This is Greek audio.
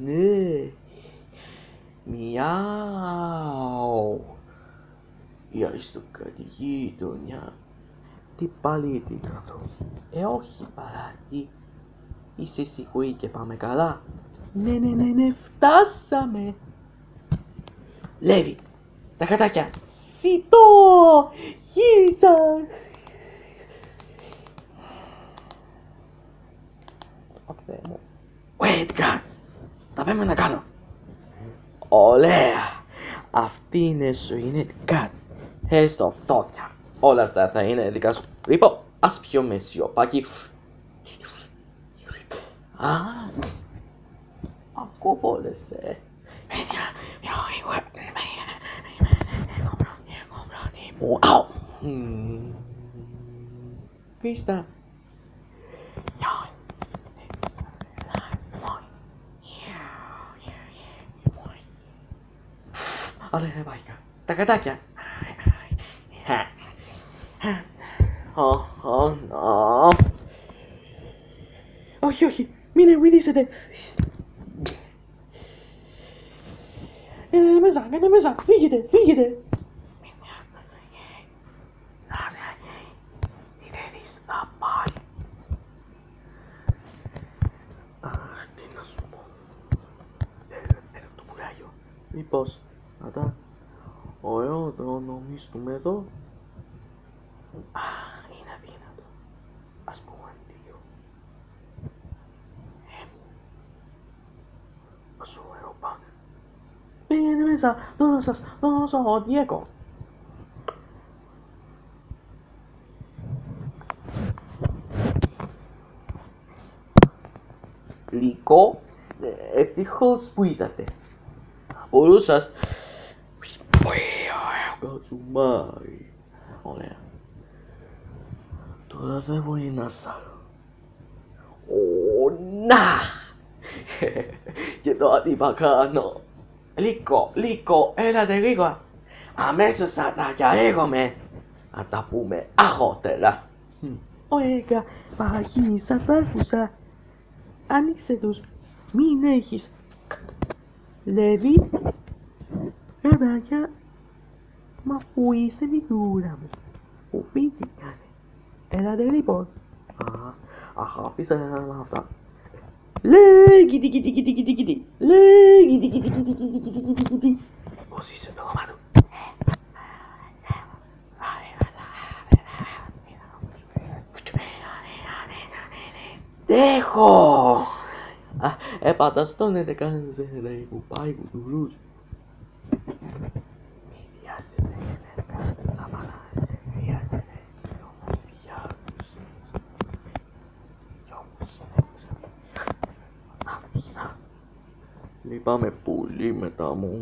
Ναι. Μιάου. Για στο κάτι γείτονια. Τι πάλι τι είναι αυτό. Ε, όχι παράτη. Είσαι σίγουρη και πάμε καλά. Ναι, ναι, ναι, ναι, φτάσαμε. Λέβη, τα κατάκια. Σιτό, γύρισα. Απέ μου. Wait, God. Τα πάμε να κάνω. Ωραία. Αυτή είναι σου είναι κατ. Έστω αυτόκια. Όλα αυτά θα είναι δικά σου. Λοιπόν, ας πιούμε σιωπάκι. Α, ακούβολεσαι. Wow. Hmm. Krista. Ωραία, πάει. Τα κατάκια. Όχι, όχι, μην βυθίσετε. Είναι μέσα, είναι μέσα, φύγετε, φύγετε. να πάει. Τι να σου πω. Δεν το πουλάγιο. Μήπως, να τα ωραίο το νομίζουμε εδώ. Α, είναι αδύνατο. Ας πούμε δύο. Ε, σου ωραίο πάνε. Πήγαινε μέσα, δώσα σας, δώσα ο Διέκο. Λυκό, ευτυχώς που είδατε. Όλους σας. Κατσουμάρι. Ωραία. Τώρα δεν μπορεί να σ' άλλο. Ω, να! Και τώρα τι θα κάνω. Λύκο, Λύκο, έλατε λίγο. Αμέσως θα τα διαέγομαι. Να τα πούμε αργότερα. Ωραία, Παγίνη, θα τα άκουσα. Άνοιξε τους. Μην έχεις. Λέβη. canalla o migurami ufinti era dele libor ah a rapisa nafta le gidi gidi gidi gidi gidi le gidi gidi gidi gidi gidi gidi gidi você se é mano Dejo! Ah, é pra dar se tornando a casa, né? O pai, o Júlio. Διάσεσαι γενέκα, θα μαλάσαι, χρειάζεται εσύ ομορφιά τους. Κι όμως Λυπάμαι πολύ μετά μου.